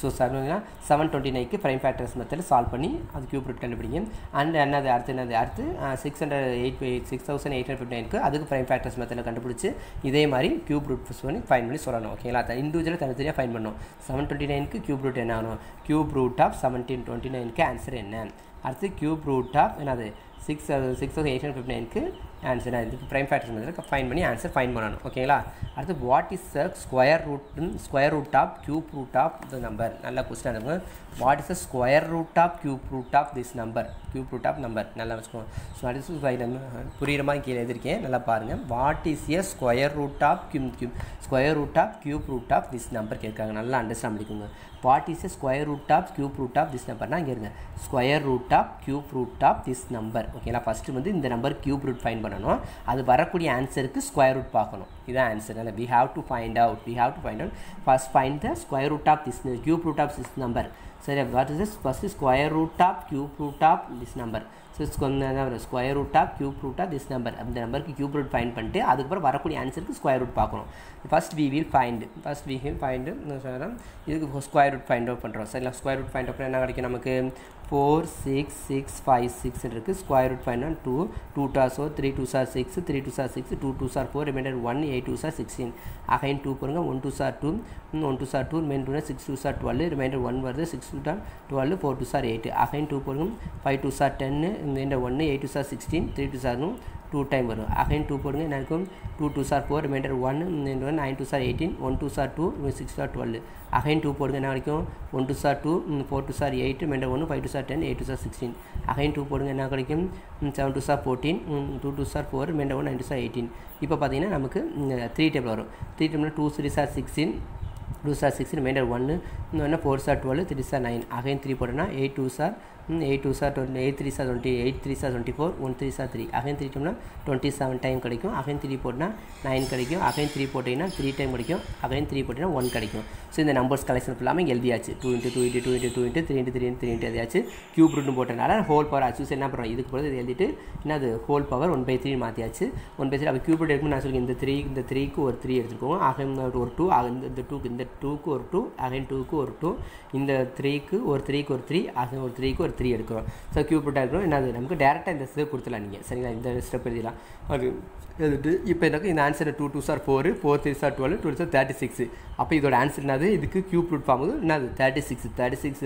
So seven seven twenty நைனுக்கு prime factors method solve பண்ணி அது cube root கண்டுபிடிங்க. And என்னது அடுத்து என்னது அடுத்து six hundred eight six thousand eight hundred fifty நைனுக்கு அதுக்கு ப்ரைம் ஃபேக்டர்ஸ் மெத்தடில் கண்டுபிடிச்சி இதே மாதிரி மாதிரி கியூப் ரூட் பண்ணி ஃபைன் பண்ணி சொல்லணும். ஓகேங்களா அதை இண்டிவிஜுவலாக தனித்தனியாக ஃபைன் பண்ணணும். செவன் டுவெண்ட்டி நைனுக்கு கியூப் ரூட் என்ன ஆகணும்? Cube root of seventeen twenty நைனுக்கு ஆன்சர் என்ன? அடுத்து கியூப் ரூட் ஆஃப் என்னது? Six six thousand eight hundred fifty நைனுக்கு ஆன்சர் இதுக்கு ப்ரைம் ஃபேக்டர்ஸ் மெத்தடில் ஃபைன் பண்ணி ஆன்சர் ஃபைன் பண்ணணும். ஓகேங்களா அடுத்து what is a square root square root of cube root of the number நல்ல கொஸ்டின் இருக்கும். What is a square root of cube root of this number cube root of number நல்லா வச்சுக்கோங்க. So அடுத்து புரியுற மாதிரி கீழே எழுதிருக்கேன் நல்லா பாருங்கள் what is a square root of cube cube square root of cube root of this number கேட்குறாங்க. நல்லா அண்டர்ஸ்டாண்ட் பண்ணிக்கோங்க. What is a square root of cube root of this நம்பர்னா இங்கே இருங்க. Square root of cube root of this number ஓகேங்களா first வந்து இந்த number cube root fine பண்ணணும். அது வரக்கூடிய ஆன்சருக்கு ஸ்கொயர் ரூட் பார்க்கணும். இதான் ஆன்சர் இல்லை we have to find out we have to find out first find the square root of this cube root of this number சரி what is first square root of cube root of this number so square root of cube root of this number அந்த நம்பருக்கு cube root find பண்ணிட்டு அதுக்கப்புறம் வரக்கூடிய ஆன்சருக்கு square root பார்க்கணும். First we will find first we will find இதுக்கு square root find out பண்ணுறோம் சரிங்களா? ஸ்கொயர் ரூட் ஃபைண்ட் அவுட் என்ன கிடைக்கும் நமக்கு? Four six six five six இருக்குது square root final two two are so three two are six three two are six two two are four reminder one eight two are sixteen again two பாருங்க one two are two one two are two remain two six two are twelve reminder one வருது six two are twelve four two are eight again two பாருங்க five two are டென்னு reminder ஒன்று eight two are sixteen three two are two time வரும் again two போடுங்க என்ன இருக்கும் two two are four reminder one one nine two are eighteen one two are two six are twelve again two போடுங்க என்ன கிடைக்கும் one two are two four two are eight reminder ஒன்று five two are ten eight two are sixteen again two போடுங்க என்ன கிடைக்கும் seven two are fourteen two two are four reminder one nine two are eighteen இப்போ பார்த்தீங்கன்னா நமக்கு three table வரும் three table two three are sixteen two are six reminder ஒன்று இன்னொன்று four are twelve three are nine again three போட்டோன்னா eight two are eight two are twenty eight three are twenty eight three are twenty four one three are three again three டூனா twenty seven time கிடைக்கும். Again three போட்டினா nine கிடைக்கும். Again three போட்டிங்கன்னா three time கிடைக்கும். Again three போட்டிங்கன்னா one கிடைக்கும். So இந்த numbers collection ஃபுல்லாமே எழுதியாச்சு two into two into two into two into three into three into three into எதையாச்சு cube ரூட்னு போட்டனால ஹோல் பவர் ஆச்சு. என்ன பண்ணுறோம்? இதுக்கு போகிறது எழுதிட்டு என்ன என்னது? Whole power one by three மாற்றியாச்சு ஒன் பை த்ரீ அப்போ க்யூப் ரூட் எடுக்கும் நான் சொல்லி இந்த த்ரீ இந்த த்ரீக்கு ஒரு த்ரீ எடுத்துக்கோங்க அகைன் ஒரு டூ இந்த இந்த டூக்கு இந்த டூக்கு ஒரு டூ அகைன் டூக்கு ஒரு டூ இந்த த்ரீக்கு ஒரு த்ரீக்கு ஒரு த்ரீ அகைன் ஒரு த்ரீக்கு ஒரு த்ரீ எடுக்கிறோம். ஸோ கியூப் ரூட்டாக இருக்கிறோம் என்னது? நமக்கு டேரெக்டாக இந்த ஸ்டெப் கொடுத்துலாம் நீங்கள் சரிங்களா? இந்த ஸ்டெப் எழுதிடலாம். அது எழுதிட்டு இப்போ எனக்கு இந்த answer two two are four four three are twelve two are thirty six அப்போ இதோட ஆன்சர் என்னது? இதுக்கு க்யூ ரூட் ஃபார்ம் என்னது? Thirty six thirty six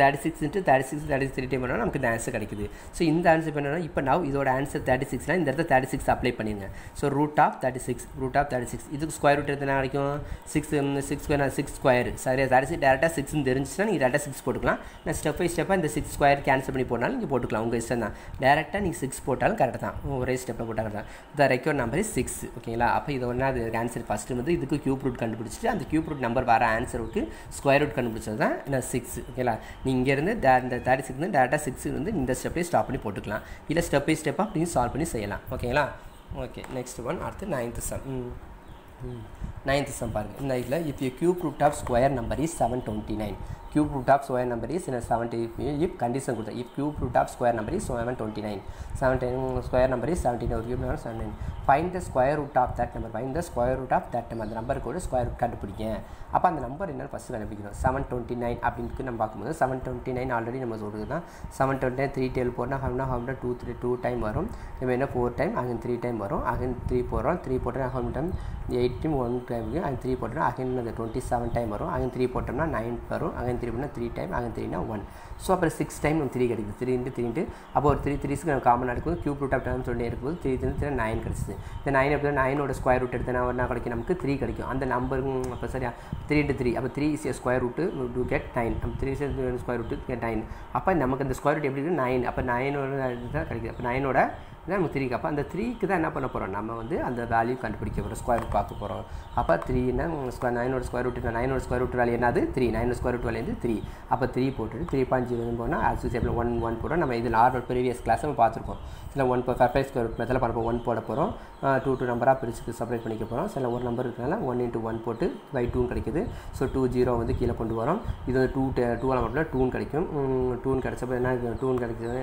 thirty six into thirty six thirty three time பண்ணால் நமக்கு இந்த ஆன்சர் கிடைக்குது. ஸோ இந்த ஆன்சர் இப்போ இப்போ நான் இதோட ஆன்சர் தேர்ட்டி சிக்ஸ்னால் இந்த இடத்துல தேர்ட்டி சிக்ஸ் அப்ளை பண்ணிடுங்க so root of thirty six root of thirty six இதுக்கு ஸ்கொயர் ரூட் எடுத்து என்ன கிடைக்கும் six six square six square சரி தேர்ட்டி சிக்ஸ் டேரெக்டாக சிக்ஸ்னு தெரிஞ்சுன்னா நீங்கள் டேரெக்டாக சிக்ஸ் போட்டுக்கலாம் நான் ஸ்டெப் பை ஸ்டெப்பாக இந்த சிக்ஸ் ஸ்கொயர் கேன்சல் பண்ணி போட்டாலும் நீங்கள் போட்டுக்கலாம். உங்கள் இஷ்டம் தான். டேரெக்டாக நீங்கள் சிக்ஸ் போட்டாலும் கரெக்டாக தான். ஒரே ஸ்டெப்பில் போட்டால் கரெக்டாக the record number is six ஓகேங்களா? அப்போ இது ஒன்றா அது ஆன்சர் ஃபஸ்ட்டு வந்து இதுக்கு கியூப் ரூட் கண்டுபிடிச்சிட்டு அந்த கியூப் ரூட் நம்பர் வர ஆன்சருக்கு ஸ்கொயர் ரூட் கண்டுபிடிச்சது தான் நான் சிக்ஸ் ஓகேங்களா? நீங்கள் இங்கேருந்து இந்த தேர்ட்டி சிக்ஸ் வந்து டேரெக்டாக சிக்ஸ் வந்து இந்த ஸ்டெப்பையும் ஸ்டாப் பண்ணி போட்டுக்கலாம். இல்லை ஸ்டெப் பை ஸ்டெப்பாக அப்படின்னு சால்வ் பண்ணி செய்யலாம். ஓகேங்களா? ஓகே நெக்ஸ்ட் ஒன் அடுத்து நைன்த்து சம் நைன்த்து சம் பாருங்கள் இந்த இதில் if you cube root of square number is seven twenty nine cube root of square number is in a 70 if condition கொடுத்தா if cube root of square number is 729 17 square number is 17 ஒரு cube number 79 find the square root of that number find the square root of that number. அந்த number கூட square root கண்டுபிடிங்க. அப்போ அந்த number என்னென்னு first கண்டுபிடிக்கணும். Seven twenty nine அப்படின்னு நம்ம பார்க்கும்போது செவன் டுவெண்ட்டி நைன் ஆல்ரெடி நம்ம சொல்கிறது தான் செவன் டுவெண்ட்டி நைன் த்ரீ டெல் போனால் ஹம்னா ஹம்னா டூ த்ரீ டூ டைம் வரும். இப்போ என்ன four time again three time வரும். அகைன் த்ரீ போடுறோம். த்ரீ போட்டோம்னா ஹம் time eight time one time again three போட்டோம்னா அகைன் அந்த டுவெண்ட்டி செவன் டைம் வரும். அகைன் த்ரீ போட்டோம்னா நைன் வரும். அகைன் த்ரீ த்ரீ டைம் அங்கே த்ரீனா ஒன் ஸோ அப்புறம் சிக்ஸ் டைம் நம்ம த்ரீ கிடைக்குது. த்ரீ இன்ட்டு த்ரீ இன்ட்டு அப்போ ஒரு த்ரீ த்ரீஸ்க்கு நம்ம காமனாக எடுக்கும்போது கியூப் ரூட் ஆஃப் டவுன் சொல்லி இருக்கும்போது த்ரீ த்ரீ த்ரீ நைன் கிடச்சிது. இந்த நைன் எப்படி நைனோட ஸ்கொயர் ரூட் எடுத்தனா என்ன கிடைக்கும்? நமக்கு த்ரீ கிடைக்கும். அந்த நம்பர் அப்போ சரியா த்ரீ இன்ட்டு த்ரீ அப்போ three is square root to get nine அப்போ three square root get nine அப்போ நமக்கு அந்த ஸ்கொயர் ரூட் எப்படி இருக்குது நைன் அப்போ நைனோட தான் கிடைக்குது. அப்போ நைனோட நமக்கு த்ரீ அப்போ அந்த த்ரீக்கு தான் என்ன பண்ண போகிறோம் நம்ம வந்து அந்த வேல்யூ கண்டுபிடிக்க போகிறோம் ஸ்கொயர் ரூட் பார்க்க போகிறோம் அப்போ த்ரீனா ஸ்கொயர் நைனோட ஸ்கொயர் ரூட் நைனோட ஸ்கொயர் ரூட் வேலையை என்னது? த்ரீ நைனோட ஸ்கொயர் ரூட் வேலையிருந்து த்ரீ அப்போ த்ரீ போட்டுட்டு த்ரீ பாயிண்ட் ஜீரோ போனால் ஆஸ் சேப்பில் ஒன் ஒன் போடுறோம். நம்ம இது நார்மல் ப்ரீவியஸ் கிளாஸ் நம்ம பார்த்துருக்கோம். சில ஒன் இப்போ ஃபர்ஃபைவ் ஸ்கொயர் ரூட் மெத்தில் பண்ணப்போ ஒன் போட போகிறோம் டூ டூ நம்பராக பிரிச்சு செப்பரேட் பண்ணிக்க போகிறோம் சில ஒரு நம்பர் இருக்கிறனால ஒன் இன்ட்டு ஒன் போட்டு பை டூன்னு கிடைக்குது. ஸோ டூ ஜீரோ வந்து கீழே கொண்டு வரோம். இது வந்து டூ டூ நம்பரில் டூன் கிடைக்கும். டூன் கிடைச்சப்போ என்ன டூன் கிடைச்சது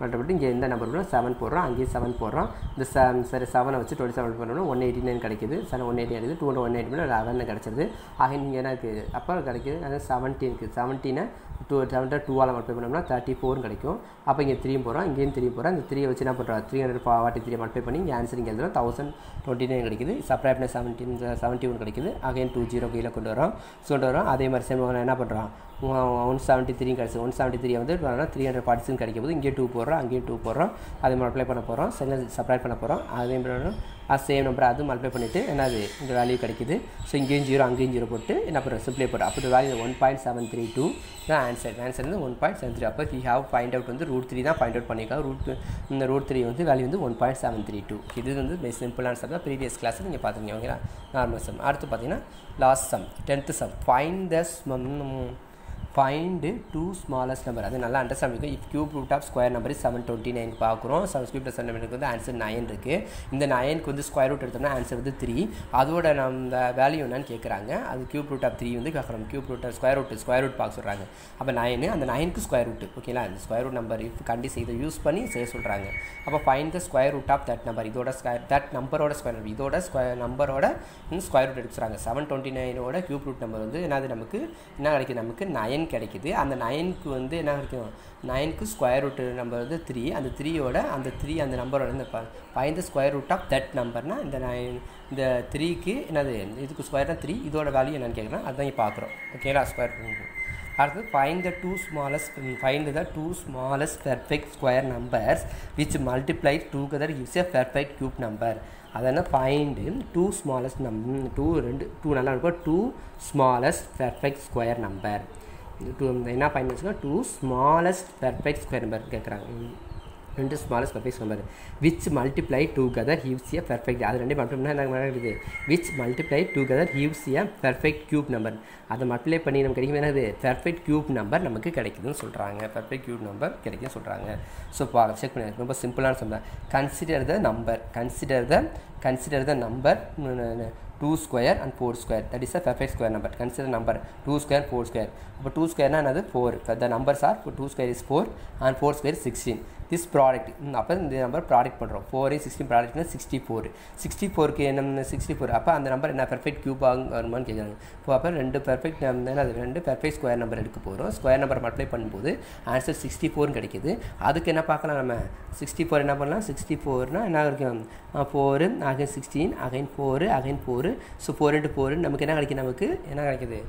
மற்றபடி இங்கே எந்த நம்பர் போடுறோம் செவன் போடுறோம் அங்கேயும் செவன் போடுறோம். இந்த சரி செவனை வச்சு டுவெண்ட்டி செவன் பண்ணணும் ஒன் எயிட்டி நைன் கிடைக்குது சரி ஒன் எயிட்டி கிடைக்குது டூ ஒன் எயிட்டி லெவன் கிடச்சிருது. ஆக இங்கே என்ன இருக்குது அப்போ கிடைக்குது செவன்டீன் செவன்டீனுக்கு செவன்டீனை டூ செவன்டா டூவால் மல்டிப்ளை பண்ணோம்னா தேர்ட்டி ஃபோர் கிடைக்கும். அப்போ இங்கே த்ரீ போகிறோம் இங்கேயும் த்ரீ போகிறோம் இந்த த்ரீ வச்சு என்ன பண்ணுறோம்? Three hundred forty three multiply பண்ணி இங்கே ஆன்சர் இங்கே எழுதுறோம். தௌசண்ட் டுவெண்ட்டி நைன் கிடைக்குது. சப்ராக்ட்னா செவன்டீன் செவன்ட்டி ஒன் கிடைக்குது. அகைன் டூ ஜீரோ கீழே கொண்டு வரோம் கொண்டு வரோம் அதே மாதிரி சேம் என்ன பண்ணுறோம்? ஒன் செவன்ட்டி த்ரீ கிடச்சி ஒன் செவன்ட்டி த்ரீ வந்து த்ரீ ஹண்ட்ரட் ஃபார்ட்டி சிக்ஸ் கிடைக்கும் போது இங்கே டூ போடுறோம் அங்கேயும் டூ போடுறோம். அது மாதிரி அப்ளை பண்ண போகிறோம் செகண்ட் சப்ளை பண்ண போகிறோம் அதே மாதிரி அது சேம் நம்பர் அதுவும் மல்டிப்ளை பண்ணிவிட்டு என்னது இந்த வேல்யூ கிடைக்குது. ஸோ இங்கேயும் ஜீரோ அங்கேயும் ஜீரோ போட்டு என்ன அப்புறம் சிப்ளை போட்டு அப்போ value one point seven three two தான் ஆன்சர் ஆன்சர் வந்து ஒன் பாயிண்ட் செவன் த்ரீ அப்போ வி ஹாவ் ஃபைண்ட் அவுட் வந்து ரூட் த்ரீ தான் ஃபைண்ட் அவுட் பண்ணியிருக்காங்க. ரூட் இந்த ரூட் த்ரீ வந்து வேல்யூ வந்து one point seven three two இது வந்து பெஸ்ட் சிம்பிள் ஆன்சர் தான். ப்ரீவியஸ் கிளாஸ் நீங்கள் பார்த்துருக்கீங்க. ஓகேங்களா நார்மல் சம் அடுத்து பார்த்தீங்கன்னா last sum tenth sum find the find two smallest number அது நல்லா அண்டர்ஸ்டாண்ட் இருக்கும் if cube root of square number seven twenty nine பார்க்குறோம். செவன் ஸ்கியூப் நம்பருக்கு வந்து ஆன்சர் நைன் இருக்குது இந்த நைனுக்கு வந்து ஸ்கொயர் ரூட் எடுத்தோம்னா ஆன்சர் வந்து த்ரீ அதோட நம்ம வேல்யூ என்னன்னு கேட்குறாங்க அது கியூப் ரூட் ஆஃப் த்ரீ வந்து கேட்குறோம் cube root of square root square root பார்க்க சொல்கிறாங்க அப்போ நைனு அந்த நைனுக்கு ஸ்கொயர் ரூட் ஓகேங்களா அந்த ஸ்கொயர் ரூட் நம்பர் இஃப் கண்டி இதை யூஸ் பண்ணி செய்ய சொல்கிறாங்க அப்போ find the square root of that number இதோட ஸ்கொயர் தட் நம்பரோட ஸ்கொயர் நம்பர் இதோட ஸ்கொயர் நம்பரோட ஸ்கொயர் ரூட் எடுத்துறாங்க. செவன் டுவெண்ட்டி நைனோட கியூப் ரூட் நம்பர் வந்து என்னது நமக்கு? என்ன கிடைக்குது நமக்கு? நைன் கிடைக்குது. அந்த நைனுக்கு வந்து என்ன கிடைக்கும்? நைனுக்கு ஸ்கொயர் ரூட் நம்பர் வந்து த்ரீ அந்த த்ரீயோட அந்த த்ரீ அந்த நம்பரோட இந்த find square root of that நம்பர்னால் இந்த நைன் இந்த த்ரீக்கு என்னது? இதுக்கு ஸ்கொயர் தான் த்ரீ இதோட வேல்யூ என்னென்னு கேட்குறேன். அதுதான் இங்கே பார்க்குறோம் ஓகேங்களா ஸ்கொயர் அடுத்து find the two smallest find the two smallest perfect square numbers which multiply together use a perfect cube number அதனால் ஃபைண்டு டூ ஸ்மாலஸ்ட் நம் டூ ரெண்டு டூ நல்லா இருக்கும். Two smallest perfect square number two என்ன point வச்சுக்கோங்க two smallest perfect square number கேட்குறாங்க ரெண்டு smallest perfect number which multiply together use a perfect அது ரெண்டு மட்டும்னா என்ன which multiply together use a perfect cube number அதை மல்டிப்ளை பண்ணி நமக்கு கிடைக்கும் என்னது? பெர்ஃபெக்ட் க்யூப் நம்பர் நமக்கு கிடைக்குதுன்னு சொல்கிறாங்க பெர்ஃபெக்ட் க்யூப் நம்பர் கிடைக்குதுன்னு சொல்கிறாங்க ஸோ பா செக் பண்ணி ரொம்ப சிம்பிளான சொல்கிறேன் consider the number consider the consider the number two square and four square that is a perfect square number consider number two square four square இப்போ டூ ஸ்கொயர்னா என்னது? Four the numbers are two square is four and four square sixteen this product அப்போ இந்த number product பண்ணுறோம் four sixteen ப்ராடக்ட்னா sixty four sixty ஃபோருக்கு என்ன sixty four அப்போ அந்த நம்பர் என்ன பெர்ஃபெக்ட் க்யூப் ஆகும் வருமானு கேட்குறாங்க இப்போ அப்போ ரெண்டு பெர்ஃபெக்ட் அது? ரெண்டு பெர்ஃபெக்ட் ஸ்கொயர் நம்பர் எடுக்க போகிறோம் ஸ்கொயர் நம்பர் மல்டிப்ளை பண்ணும்போது ஆன்சர் சிக்ஸ்டி ஃபோர்னு கிடைக்குது. அதுக்கு என்ன பார்க்கலாம் நம்ம? சிக்ஸ்டி ஃபோர் என்ன பண்ணலாம்? சிக்ஸ்டி ஃபோர்னால் என்ன இருக்கும் four again sixteen again four again four so four into four நமக்கு என்ன கிடைக்கும் நமக்கு? என்ன கிடைக்குது?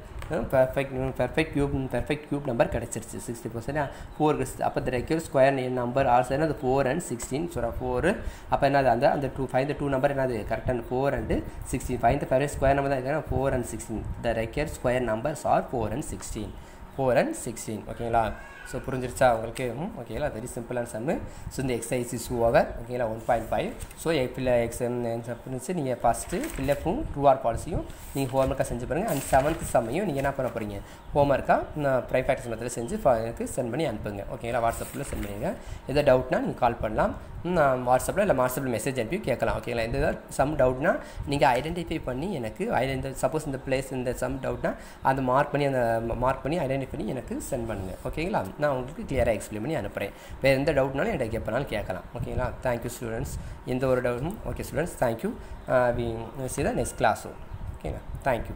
Perfect perfect cube perfect cube number கிடச்சிருச்சு. சிக்ஸ்டி பர்சன்ட் ஃபோர் அப்போ the required square number also என்னது four and sixteen so four அப்போ என்னது அந்த அந்த டூ ஃபைவ் இந்த டூ நம்பர் என்னது? கரெக்டான ஃபோர் அண்டு சிக்ஸ்டீன் ஃபைவ் இந்த ஃபைவ் ஸ்கொயர் நம்பர் தான் இருக்கா four and sixteen the required square numbers are four and sixteen four and sixteen ஓகேங்களா ஸோ புரிஞ்சிருச்சா உங்களுக்கு? ஓகேங்களா வெரி சிம்பிளான சம்மு ஸோ இந்த எக்ஸசைஸ் இஸ் ஓவர் ஓகேங்களா ஒன் பாயிண்ட் ஃபைவ் ஸோ ஃபில்ல எக்ஸாம் புரிஞ்சு நீங்கள் ஃபஸ்ட்டு பிள்ளைப்பும் ட்ரூ ஆர் பாலிசியும் நீங்கள் ஹோம்ஒர்க்காக செஞ்சு பாருங்கள் அண்ட் செவன்த் சம்மையும் நீங்கள் என்ன பண்ண போகிறீங்க ஹோம்ஒர்க்காக நான் ப்ரை ப்ரைவேட் மெத்தில் செஞ்சு எனக்கு சென்ட் பண்ணி அனுப்புங்க. ஓகேங்களா வாட்ஸ்அப்பில் சென்ட் பண்ணிடுங்க எதாவது டவுட்னா நீங்கள் கால் பண்ணலாம். நான் வாட்ஸ்அப்பில் இல்லை வாட்ஸ்அப்பில் மெசேஜ் அனுப்பி கேட்கலாம். ஓகேங்களா எந்த சம் டவுட்னா நீங்கள் ஐடென்டிஃபை பண்ணி எனக்கு இந்த சப்போஸ் இந்த பிளேஸ் இந்த சம் டவுட்னா அதை மார்க் பண்ணி அந்த மார்க் பண்ணி ஐடென்டிஃபை பண்ணி எனக்கு சென்ட் பண்ணுங்கள் ஓகேங்களா நான் உங்களுக்கு கிளியராக எக்ஸ்பிளைன் பண்ணி அனுப்புகிறேன் வேறு எந்த டவுட்னாலும் எனக்கு எப்போனாலும் கேட்கலாம். ஓகேங்களா தேங்க்யூ ஸ்டூடெண்ட்ஸ் எந்த ஒரு டவுட்டும் okay students thank you we see the next கிளாஸும் ஓகேங்களா தேங்க்யூ